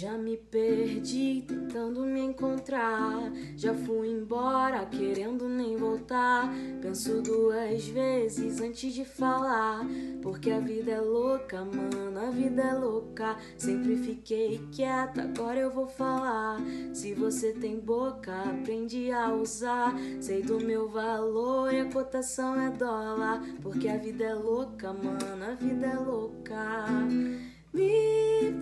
Já me perdi tentando me encontrar. Já fui embora querendo nem voltar. Penso duas vezes antes de falar. Porque a vida é louca, mano, a vida é louca. Sempre fiquei quieta, agora eu vou falar. Se você tem boca, aprende a usar. Sei do meu valor e a cotação é dólar. Porque a vida é louca, mano, a vida é louca. Me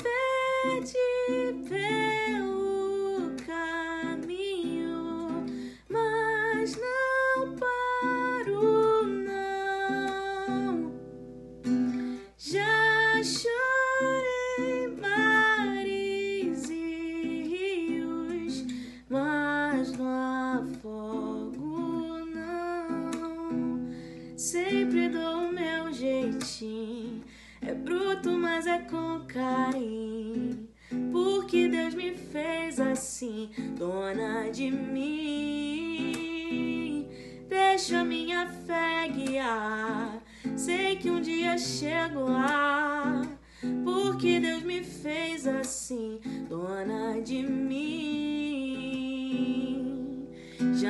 Sempre dou o meu jeitinho. É bruto, mas é com carinho. Porque Deus me fez assim, dona de mim. Deixa minha fé guiar. Sei que um dia chego lá. Porque Deus me fez assim, dona de mim.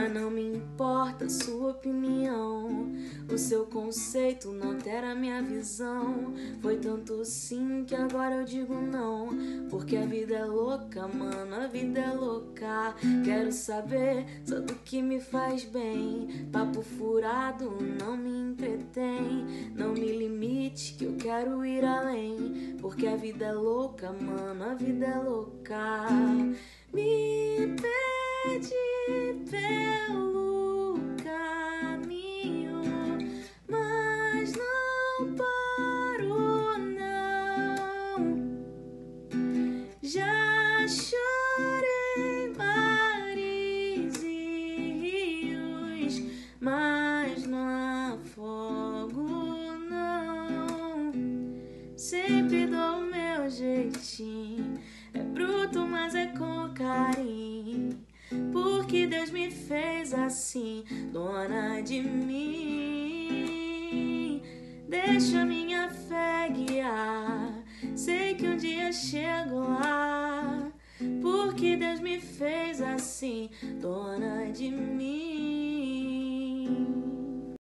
Não me importa sua opinião. O seu conceito não altera minha visão. Foi tanto sim que agora eu digo não. Porque a vida é louca, mano, a vida é louca. Quero saber só do que me faz bem. Papo furado não me entretém. Não me limite que eu quero ir além. Porque a vida é louca, mano, a vida é louca. Me pede afogo, não. Sempre dou meu jeitinho. É bruto, mas é com carinho. Porque Deus me fez assim, dona de mim. Deixa minha fé guiar. Sei que um dia chego lá. Porque Deus me fez assim, dona de mim.